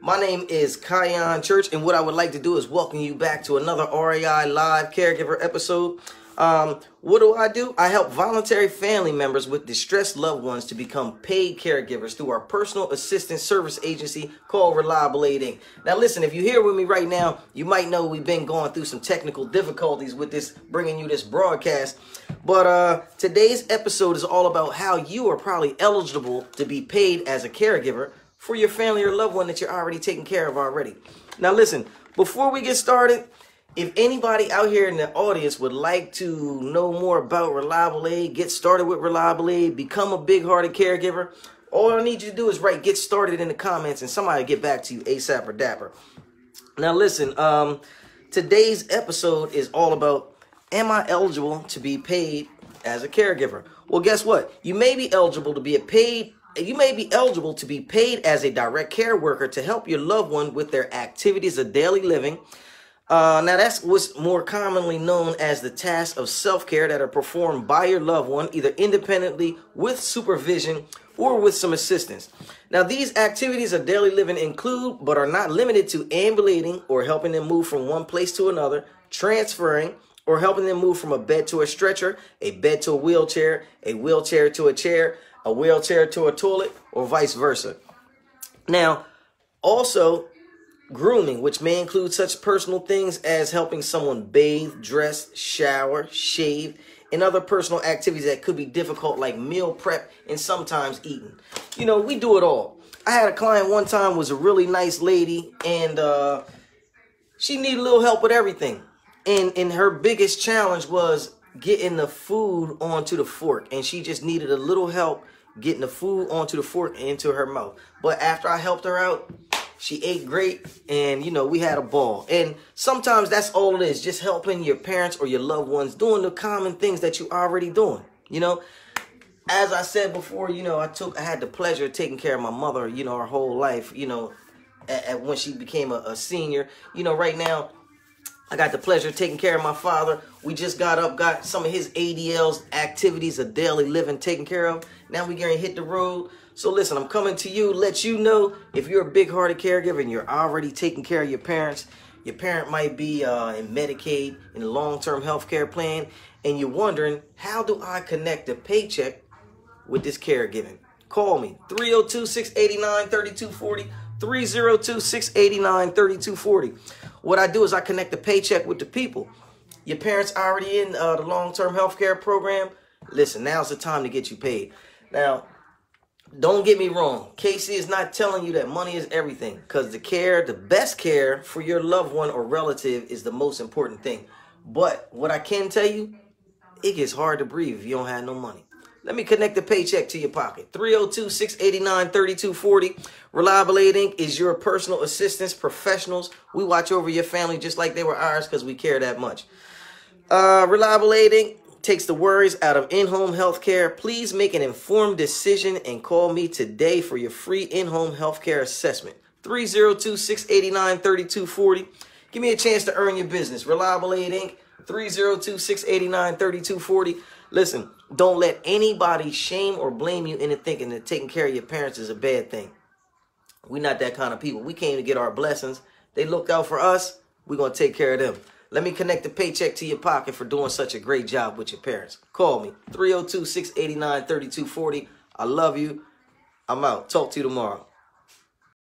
My name is Khyon Church, and what I would like to do is welcome you back to another RAI Live Caregiver episode. Um, what do I do? I help voluntary family members with distressed loved ones to become paid caregivers through our personal assistance service agency called Reliable Aid Inc. Now, listen, if you're here with me right now, you might know we've been going through some technical difficulties with this, bringing you this broadcast. But uh, today's episode is all about how you are probably eligible to be paid as a caregiver for your family or loved one that you're already taking care of already. Now, listen, before we get started, if anybody out here in the audience would like to know more about Reliable Aid, get started with Reliable Aid, become a big hearted caregiver, all I need you to do is write get started in the comments and somebody get back to you ASAP or dapper. Now, listen, um, today's episode is all about am I eligible to be paid as a caregiver? Well, guess what? You may be eligible to be a paid you may be eligible to be paid as a direct care worker to help your loved one with their activities of daily living uh, now, that's what's more commonly known as the tasks of self care that are performed by your loved one, either independently, with supervision, or with some assistance. Now, these activities of daily living include, but are not limited to, ambulating or helping them move from one place to another, transferring, or helping them move from a bed to a stretcher, a bed to a wheelchair, a wheelchair to a chair, a wheelchair to a toilet, or vice versa. Now, also, Grooming, which may include such personal things as helping someone bathe, dress, shower, shave, and other personal activities that could be difficult, like meal prep and sometimes eating. You know, we do it all. I had a client one time was a really nice lady, and uh, she needed a little help with everything. And and her biggest challenge was getting the food onto the fork, and she just needed a little help getting the food onto the fork into her mouth. But after I helped her out, she ate great, and you know, we had a ball. And sometimes that's all it is, just helping your parents or your loved ones doing the common things that you already doing. You know, as I said before, you know, I took I had the pleasure of taking care of my mother, you know, her whole life, you know, at, at when she became a, a senior. You know, right now I got the pleasure of taking care of my father. We just got up, got some of his ADLs, activities of daily living taken care of. Now we gonna hit the road. So listen, I'm coming to you, let you know if you're a big-hearted caregiver and you're already taking care of your parents, your parent might be uh, in Medicaid, in a long-term health care plan, and you're wondering, how do I connect a paycheck with this caregiving? Call me, 302-689-3240, 302-689-3240. What I do is I connect the paycheck with the people. Your parents already in uh, the long-term health care program. Listen, now's the time to get you paid. Now, don't get me wrong. Casey is not telling you that money is everything because the care, the best care for your loved one or relative is the most important thing. But what I can tell you, it gets hard to breathe if you don't have no money. Let me connect the paycheck to your pocket. 302-689-3240. Reliable Aid Inc. is your personal assistance professionals. We watch over your family just like they were ours because we care that much. Uh, Reliable Aid Inc takes the worries out of in-home health care, please make an informed decision and call me today for your free in-home health care assessment. 302-689-3240. Give me a chance to earn your business. Reliable Aid Inc. 302-689-3240. Listen, don't let anybody shame or blame you into thinking that taking care of your parents is a bad thing. We're not that kind of people. We came to get our blessings. They looked out for us. We're going to take care of them. Let me connect the paycheck to your pocket for doing such a great job with your parents. Call me 302 689 3240. I love you. I'm out. Talk to you tomorrow.